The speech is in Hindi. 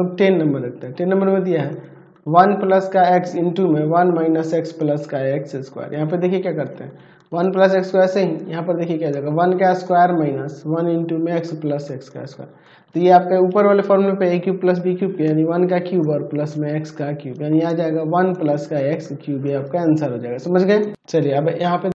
लोग टेन नंबर रखते हैं। टेन नंबर में दिया है। वन प्लस का एक्स इंटू में वन माइनस एक्स प्लस का एक्स स्क्वायर यहाँ पर देखिए क्या करते हैं। वन प्लस एक्स स्क्वायर से ही यहाँ पर देखिए क्या जाएगा। वन का स्क्वायर माइनस वन इंटू में एक्स प्लस एक्स का स्क्वायर तो ये आपके ऊपर वाले फॉर्मूले पे a cube plus b cube यानी वन का क्यूब और प्लस में एक्स का क्यूब यानी आ जाएगा वन प्लस का एक्स क्यूब ये आपका आंसर हो जाएगा। समझ गए? चलिए, अब यहाँ पे